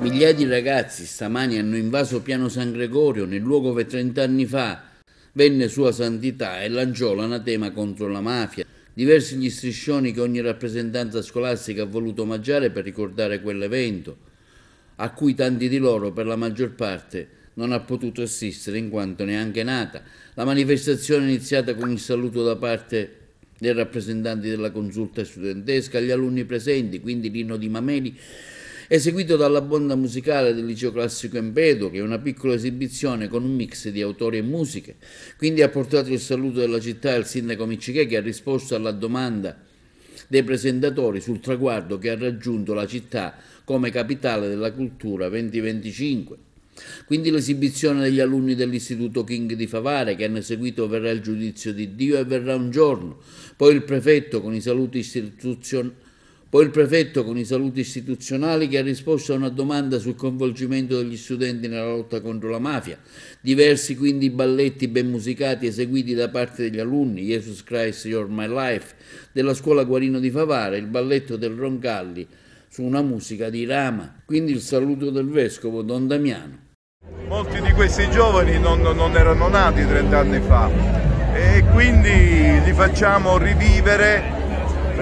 Migliaia di ragazzi stamani hanno invaso Piano San Gregorio, nel luogo dove trent'anni fa venne Sua Santità e lanciò l'anatema contro la mafia. Diversi gli striscioni che ogni rappresentanza scolastica ha voluto omaggiare per ricordare quell'evento, a cui tanti di loro, per la maggior parte, non ha potuto assistere in quanto neanche nata. La manifestazione è iniziata con il saluto da parte dei rappresentanti della consulta studentesca agli alunni presenti, quindi l'inno di Mameli, eseguito dalla banda musicale del liceo classico Empedo, che è una piccola esibizione con un mix di autori e musiche. Quindi ha portato il saluto della città il sindaco Miccichè che ha risposto alla domanda dei presentatori sul traguardo che ha raggiunto la città come capitale della cultura 2025. Quindi l'esibizione degli alunni dell'Istituto King di Favare che hanno seguito verrà il giudizio di Dio e verrà un giorno, poi il prefetto con i saluti istituzionali poi il prefetto con i saluti istituzionali che ha risposto a una domanda sul coinvolgimento degli studenti nella lotta contro la mafia. Diversi quindi balletti ben musicati eseguiti da parte degli alunni, Jesus Christ You're My Life, della scuola Guarino di Favare, il balletto del Roncalli su una musica di Rama. Quindi il saluto del vescovo Don Damiano. Molti di questi giovani non, non erano nati 30 anni fa e quindi li facciamo rivivere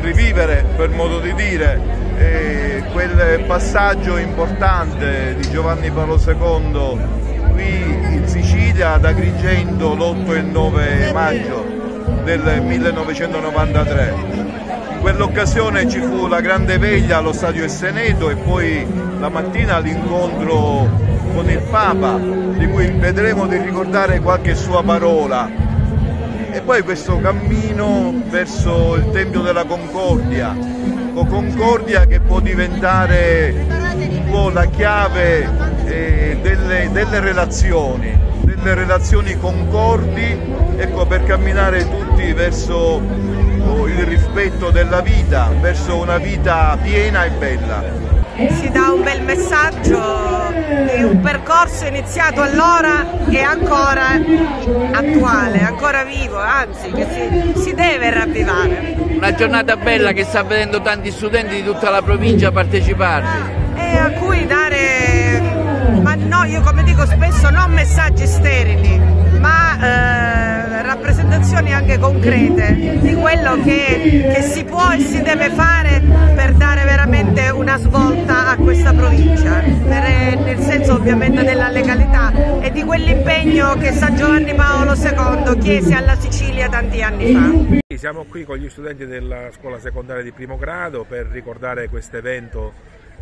rivivere per modo di dire eh, quel passaggio importante di Giovanni Paolo II qui in Sicilia ad Agrigento l'8 e il 9 maggio del 1993. In quell'occasione ci fu la grande veglia allo stadio Esseneto e poi la mattina l'incontro con il Papa di cui vedremo di ricordare qualche sua parola e poi questo cammino verso il Tempio della Concordia, con Concordia che può diventare un po' la chiave eh, delle, delle, relazioni, delle relazioni concordi ecco, per camminare tutti verso oh, il rispetto della vita, verso una vita piena e bella si dà un bel messaggio di un percorso iniziato allora e ancora attuale, ancora vivo, anzi che si, si deve ravvivare. Una giornata bella che sta vedendo tanti studenti di tutta la provincia partecipare. E a cui dare, ma no, io come dico spesso, non messaggi sterili, ma... Eh, rappresentazioni anche concrete di quello che, che, si può e si deve fare svolta a questa provincia, per, nel senso ovviamente della legalità e di quell'impegno che San Giovanni Paolo II chiese alla Sicilia tanti anni fa. Siamo qui con gli studenti della scuola secondaria di primo grado per ricordare questo evento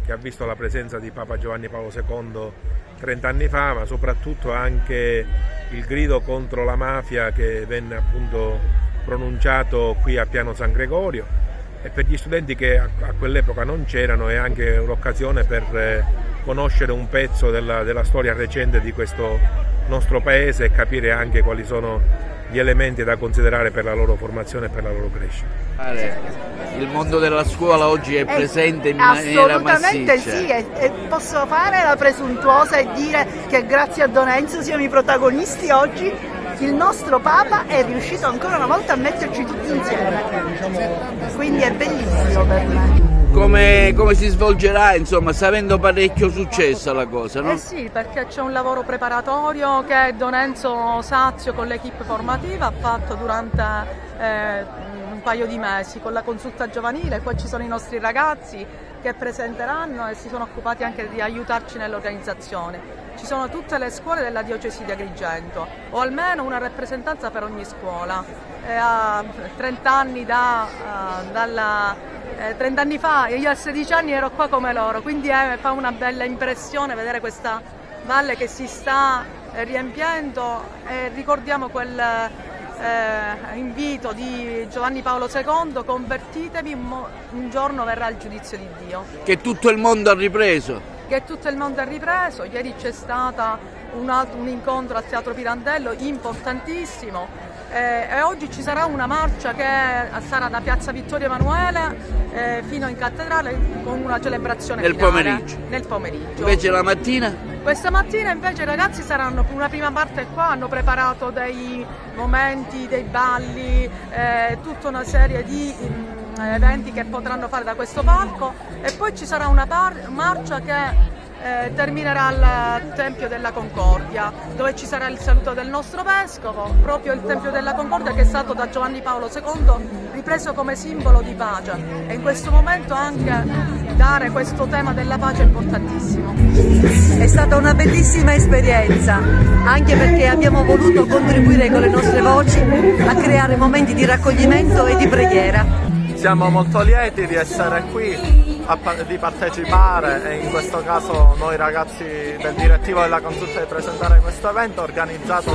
che ha visto la presenza di Papa Giovanni Paolo II 30 anni fa, ma soprattutto anche il grido contro la mafia che venne appunto pronunciato qui a Piano San Gregorio e per gli studenti che a, quell'epoca non c'erano è anche l'occasione per eh, conoscere un pezzo della, della storia recente di questo nostro paese e capire anche quali sono gli elementi da considerare per la loro formazione e per la loro crescita. Il mondo della scuola oggi è presente in maniera massiccia. Assolutamente sì, e, e, posso fare la presuntuosa e dire che grazie a Don Enzo siamo i protagonisti oggi. Il nostro Papa è riuscito ancora una volta a metterci tutti insieme. Quindi è bellissimo per me come, come, si svolgerà, insomma, sta avendo parecchio successo la cosa, no? Eh sì, perché c'è un lavoro preparatorio che Don Enzo Sazio con l'equipe formativa ha fatto durante eh, un paio di mesi con la consulta giovanile, poi ci sono i nostri ragazzi che presenteranno e si sono occupati anche di aiutarci nell'organizzazione. Ci sono tutte le scuole della diocesi di Agrigento, o almeno una rappresentanza per ogni scuola. E a 30 anni da, uh, dalla eh, 30 anni fa, io a 16 anni ero qua come loro, quindi eh, fa una bella impressione vedere questa valle che si sta eh, riempiendo e ricordiamo quel eh, invito di Giovanni Paolo II, convertitevi, un giorno verrà il giudizio di Dio. Che tutto il mondo ha ripreso. Che tutto il mondo ha ripreso, ieri c'è stato un, altro, un incontro al Teatro Pirandello importantissimo e oggi ci sarà una marcia che sarà da Piazza Vittorio Emanuele eh, fino in cattedrale con una celebrazione nel finale, pomeriggio. nel pomeriggio. Invece la mattina? Questa mattina invece i ragazzi saranno una prima parte qua, hanno preparato dei momenti, dei balli, eh, tutta una serie di mh, mm, eventi che potranno fare da questo palco e poi ci sarà una marcia che eh, terminerà al Tempio della Concordia, dove ci sarà il saluto del nostro vescovo, proprio il Tempio della Concordia che è stato da Giovanni Paolo II ripreso come simbolo di pace e in questo momento anche dare questo tema della pace è importantissimo. È stata una bellissima esperienza, anche perché abbiamo voluto contribuire con le nostre voci a creare momenti di raccoglimento e di preghiera. Siamo molto lieti di essere qui di partecipare e in questo caso noi ragazzi del direttivo della consulta di presentare questo evento organizzato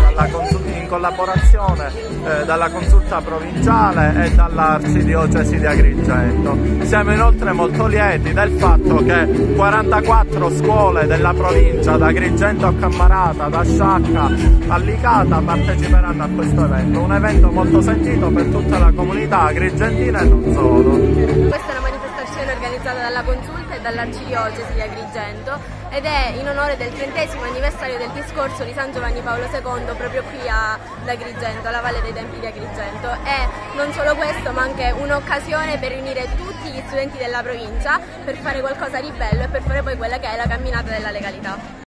in collaborazione eh, dalla consulta provinciale e dall'arcidiocesi di Agrigento. Siamo inoltre molto lieti del fatto che 44 scuole della provincia da Agrigento a Cammarata, da Sciacca a Licata parteciperanno a questo evento, un evento molto sentito per tutta la comunità agrigentina e non solo organizzata dalla Consulta e dall'Arcidiocesi di Agrigento ed è in onore del trentesimo anniversario del discorso di San Giovanni Paolo II proprio qui ad Agrigento, alla Valle dei Tempi di Agrigento. E non solo questo ma anche un'occasione per riunire tutti gli studenti della provincia per fare qualcosa di bello e per fare poi quella che è la camminata della legalità.